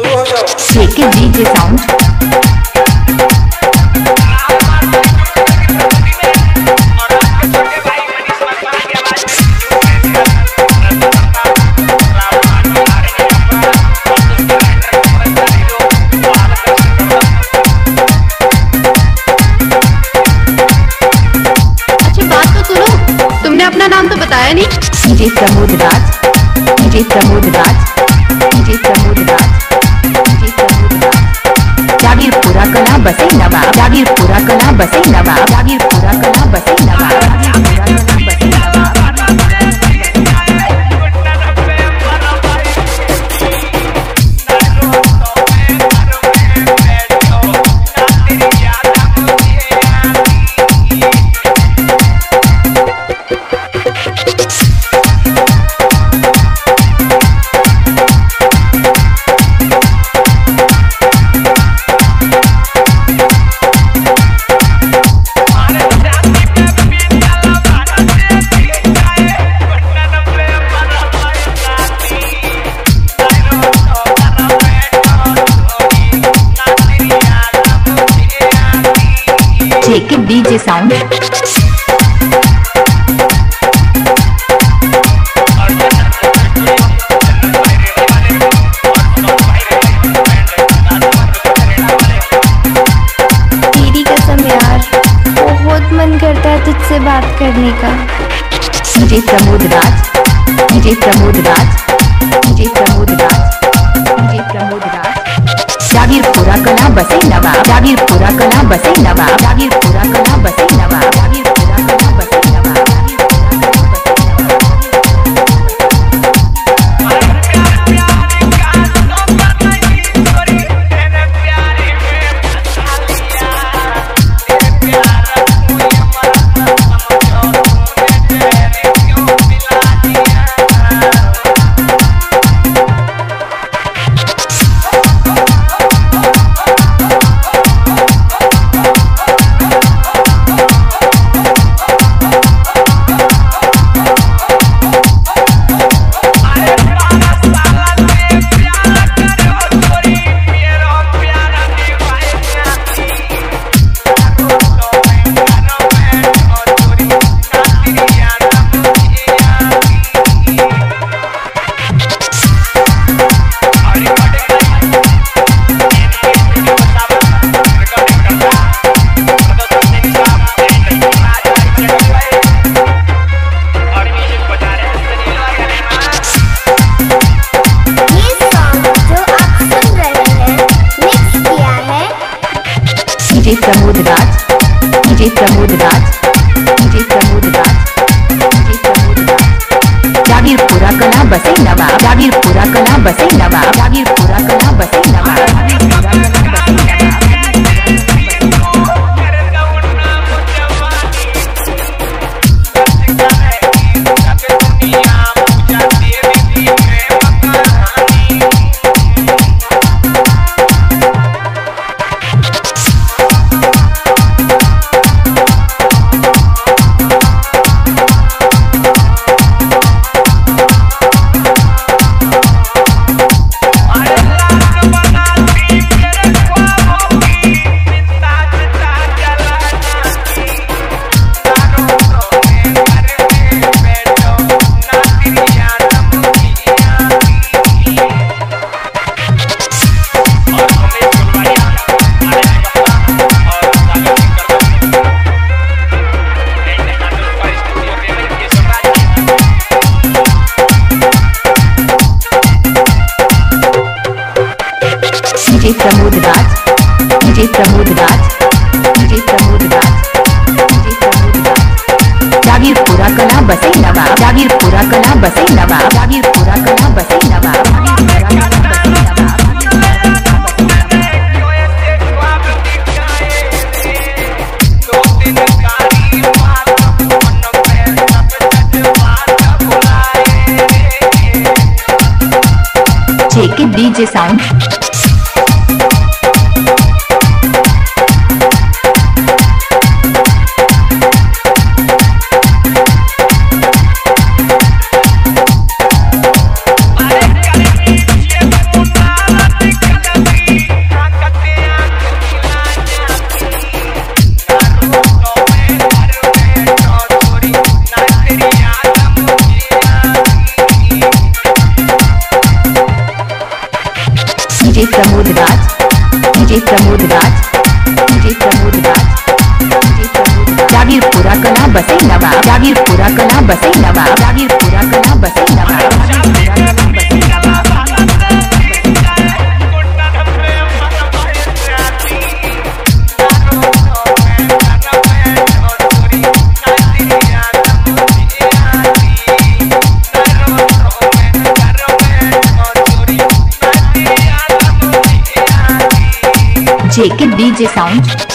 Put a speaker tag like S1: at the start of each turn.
S1: DJ sound
S2: तो सुनो तुमने अपना नाम तो बताया नहीं।
S1: DJ Pramod Raj DJ Pramod Raj DJ Pramod Raj. बसे नवाब। जागीरपुरा
S3: बहुत मन करता तुझसे बात करने का।
S1: DJ Pramod Raj DJ Pramod Raj DJ Pramod Raj DJ Pramod Raj. Jagirpura Kala बसे DJ Pramod Raj DJ Pramod Raj DJ Pramod Raj Jagirpura Kala बसे नवाब जागीरपुरा कला बसे नवाब जागीरपुरा कला बसे प्रमोद राज डीजे प्रमोद राज डीजे प्रमोद राज जागीरपुरा कला बसे नवाब जागीरपुरा कला बसे नवाब जागीरपुरा कला बसे नवाब जागीरपुरा प्रमोद राज जे प्रमोद राज कला बसे नवाब। जागीरपुरा कला बसे नवाब। जागीरपुरा कला जेके डीजे साउंड